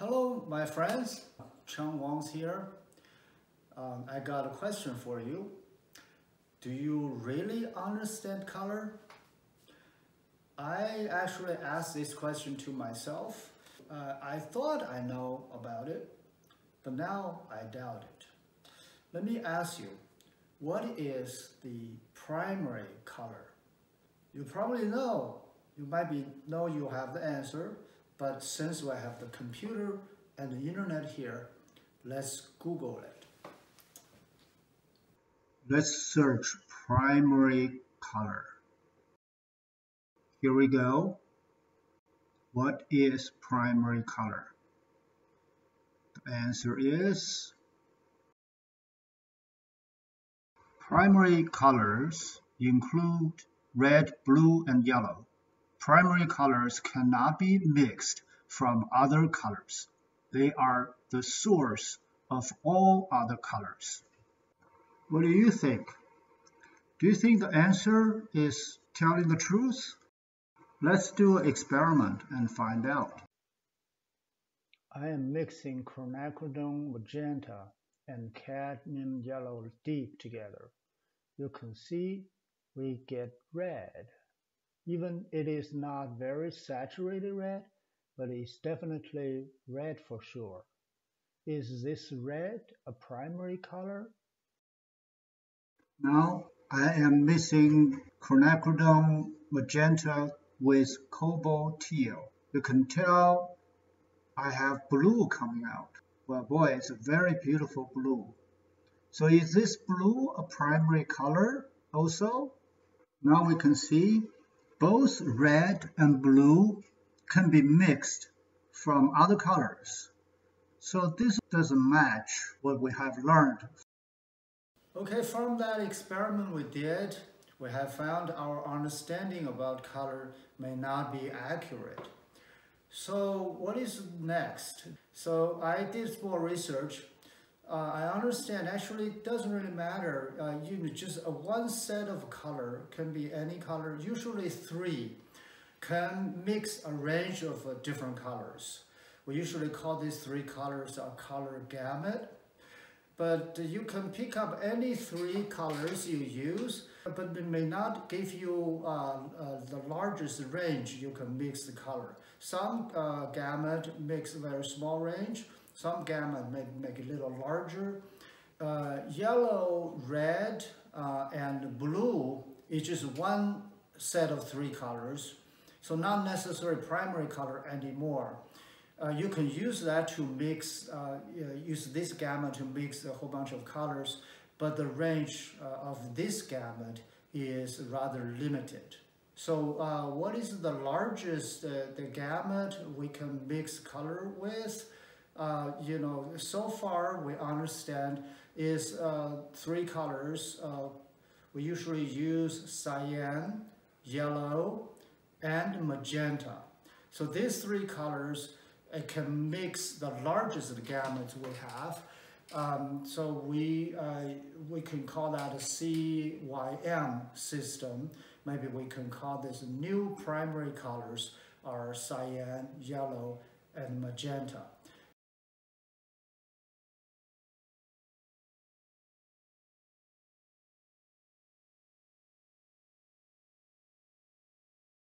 Hello, my friends. Qiang Huang's here. Um, I got a question for you. Do you really understand color? I actually asked this question to myself. Uh, I thought I know about it, but now I doubt it. Let me ask you, what is the primary color? You probably know. You might be know you have the answer, but since we have the computer and the internet here, let's Google it. Let's search primary color. Here we go. What is primary color? The answer is primary colors include red, blue, and yellow. Primary colors cannot be mixed from other colors. They are the source of all other colors. What do you think? Do you think the answer is telling the truth? Let's do an experiment and find out. I am mixing quinacridone magenta and cadmium yellow deep together. You can see we get red. Even it is not very saturated red, but it's definitely red for sure. Is this red a primary color? Now I am mixing quinacridone magenta with cobalt teal. You can tell I have blue coming out. Well, boy, it's a very beautiful blue. So is this blue a primary color also? Now we can see both red and blue can be mixed from other colors. So this doesn't match what we have learned. Okay, from that experiment we did, we have found our understanding about color may not be accurate. So what is next? So I did more research I understand actually it doesn't really matter. Uh, you know, just a one set of color can be any color, usually three, can mix a range of uh, different colors. We usually call these three colors a color gamut. But you can pick up any three colors you use, but it may not give you uh, uh, the largest range you can mix the color. Some uh, gamut makes a very small range, some gamut make, make it a little larger. Uh, yellow, red, uh, and blue is just one set of three colors. So not necessary primary color anymore. Uh, you can use that to mix, uh, use this gamut to mix a whole bunch of colors, but the range uh, of this gamut is rather limited. So uh, what is the largest, uh, the gamut we can mix color with? Uh, you know, so far we understand is uh, three colors. Uh, we usually use cyan, yellow, and magenta. So these three colors can mix the largest gamut we have. Um, so we, uh, we can call that a CYM system. Maybe we can call this new primary colors are cyan, yellow, and magenta.